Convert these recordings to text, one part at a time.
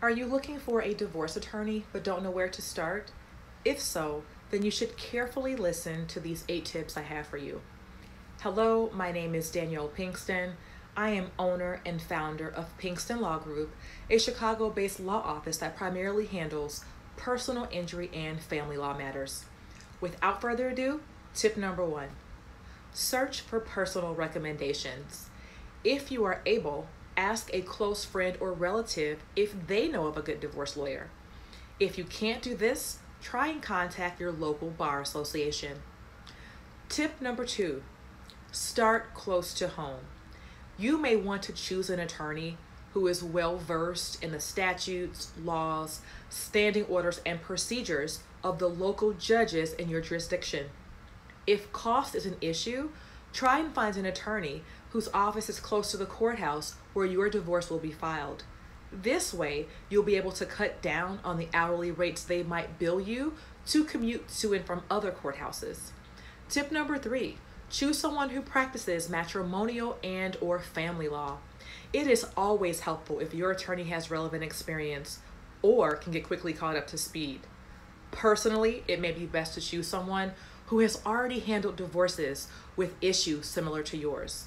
Are you looking for a divorce attorney but don't know where to start? If so, then you should carefully listen to these eight tips I have for you. Hello, my name is Danielle Pinkston. I am owner and founder of Pinkston Law Group, a Chicago based law office that primarily handles personal injury and family law matters. Without further ado, tip number one search for personal recommendations. If you are able, ask a close friend or relative if they know of a good divorce lawyer. If you can't do this, try and contact your local bar association. Tip number two start close to home. You may want to choose an attorney who is well versed in the statutes, laws, standing orders, and procedures of the local judges in your jurisdiction. If cost is an issue, try and find an attorney whose office is close to the courthouse where your divorce will be filed. This way, you'll be able to cut down on the hourly rates they might bill you to commute to and from other courthouses. Tip number three, choose someone who practices matrimonial and or family law. It is always helpful if your attorney has relevant experience or can get quickly caught up to speed. Personally, it may be best to choose someone who has already handled divorces with issues similar to yours.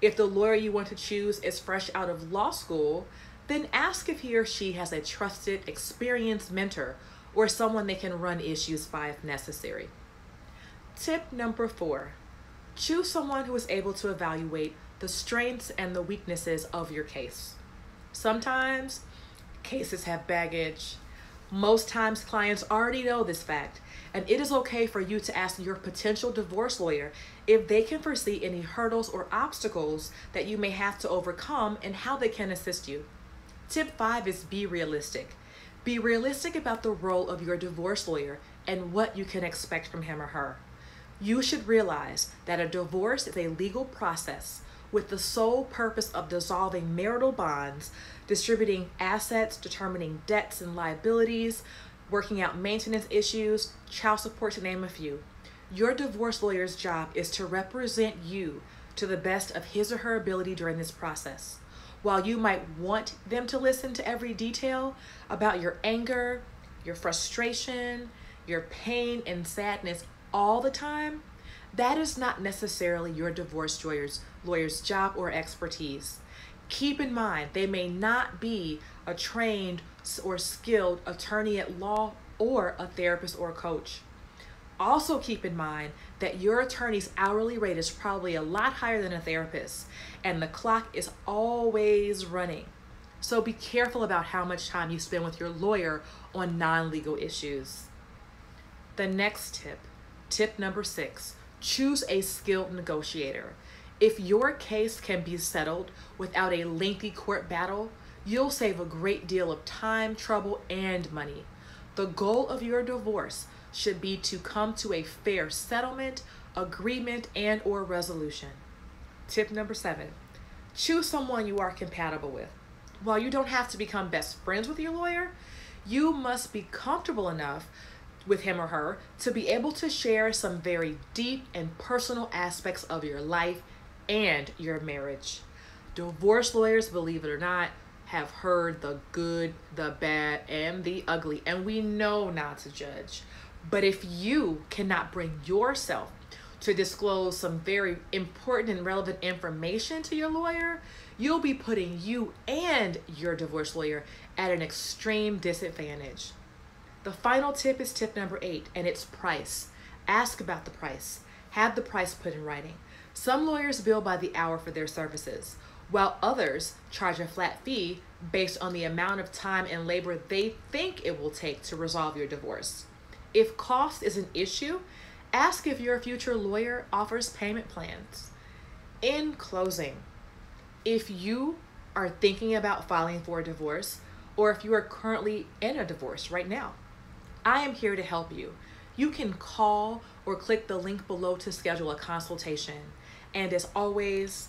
If the lawyer you want to choose is fresh out of law school, then ask if he or she has a trusted, experienced mentor or someone they can run issues by if necessary. Tip number four choose someone who is able to evaluate the strengths and the weaknesses of your case. Sometimes cases have baggage. Most times, clients already know this fact, and it is okay for you to ask your potential divorce lawyer if they can foresee any hurdles or obstacles that you may have to overcome and how they can assist you. Tip five is be realistic. Be realistic about the role of your divorce lawyer and what you can expect from him or her. You should realize that a divorce is a legal process with the sole purpose of dissolving marital bonds, distributing assets, determining debts and liabilities, working out maintenance issues, child support, to name a few. Your divorce lawyer's job is to represent you to the best of his or her ability during this process. While you might want them to listen to every detail about your anger, your frustration, your pain, and sadness all the time, that is not necessarily your divorce lawyer's, lawyer's job or expertise. Keep in mind, they may not be a trained or skilled attorney at law or a therapist or a coach. Also, keep in mind that your attorney's hourly rate is probably a lot higher than a therapist, and the clock is always running. So, be careful about how much time you spend with your lawyer on non legal issues. The next tip, tip number six choose a skilled negotiator. If your case can be settled without a lengthy court battle, you'll save a great deal of time, trouble, and money. The goal of your divorce should be to come to a fair settlement, agreement, and or resolution. Tip number 7. Choose someone you are compatible with. While you don't have to become best friends with your lawyer, you must be comfortable enough with him or her to be able to share some very deep and personal aspects of your life and your marriage. Divorce lawyers, believe it or not, have heard the good, the bad, and the ugly, and we know not to judge. But if you cannot bring yourself to disclose some very important and relevant information to your lawyer, you'll be putting you and your divorce lawyer at an extreme disadvantage. The final tip is tip number eight, and it's price. Ask about the price. Have the price put in writing. Some lawyers bill by the hour for their services, while others charge a flat fee based on the amount of time and labor they think it will take to resolve your divorce. If cost is an issue, ask if your future lawyer offers payment plans. In closing, if you are thinking about filing for a divorce, or if you are currently in a divorce right now, I am here to help you. You can call or click the link below to schedule a consultation. And as always,